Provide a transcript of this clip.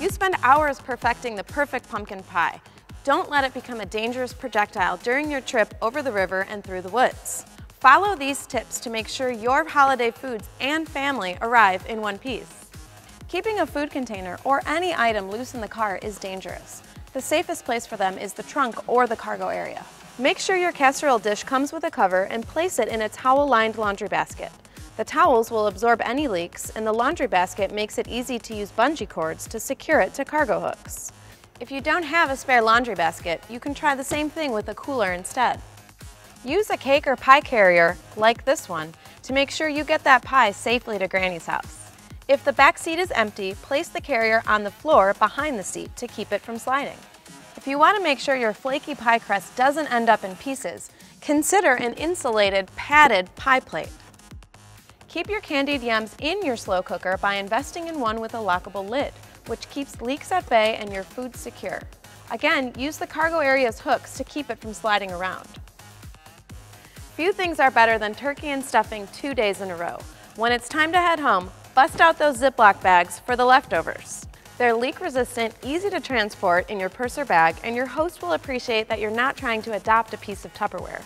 You spend hours perfecting the perfect pumpkin pie. Don't let it become a dangerous projectile during your trip over the river and through the woods. Follow these tips to make sure your holiday foods and family arrive in one piece. Keeping a food container or any item loose in the car is dangerous. The safest place for them is the trunk or the cargo area. Make sure your casserole dish comes with a cover and place it in a towel-lined laundry basket. The towels will absorb any leaks and the laundry basket makes it easy to use bungee cords to secure it to cargo hooks. If you don't have a spare laundry basket, you can try the same thing with a cooler instead. Use a cake or pie carrier, like this one, to make sure you get that pie safely to Granny's house. If the back seat is empty, place the carrier on the floor behind the seat to keep it from sliding. If you want to make sure your flaky pie crust doesn't end up in pieces, consider an insulated, padded pie plate. Keep your candied yams in your slow cooker by investing in one with a lockable lid, which keeps leaks at bay and your food secure. Again, use the cargo area's hooks to keep it from sliding around. Few things are better than turkey and stuffing two days in a row. When it's time to head home, Bust out those Ziploc bags for the leftovers. They're leak resistant, easy to transport in your purse or bag, and your host will appreciate that you're not trying to adopt a piece of Tupperware.